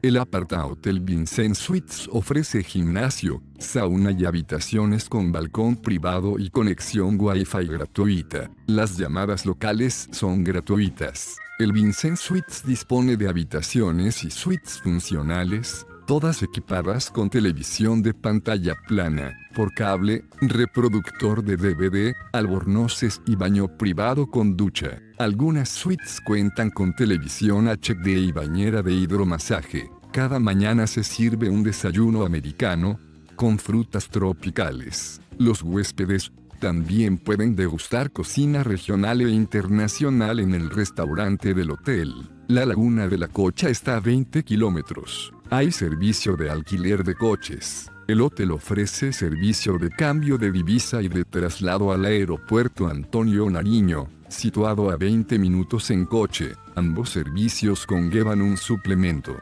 El aparta Hotel Vincent Suites ofrece gimnasio, sauna y habitaciones con balcón privado y conexión Wi-Fi gratuita. Las llamadas locales son gratuitas. El Vincent Suites dispone de habitaciones y suites funcionales, todas equipadas con televisión de pantalla plana, por cable, reproductor de DVD, albornoces y baño privado con ducha. Algunas suites cuentan con televisión HD y bañera de hidromasaje. Cada mañana se sirve un desayuno americano, con frutas tropicales. Los huéspedes también pueden degustar cocina regional e internacional en el restaurante del hotel. La laguna de la Cocha está a 20 kilómetros. Hay servicio de alquiler de coches. El hotel ofrece servicio de cambio de divisa y de traslado al aeropuerto Antonio Nariño, situado a 20 minutos en coche. Ambos servicios conllevan un suplemento.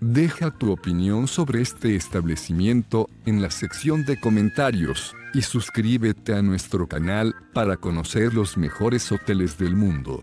Deja tu opinión sobre este establecimiento en la sección de comentarios y suscríbete a nuestro canal para conocer los mejores hoteles del mundo.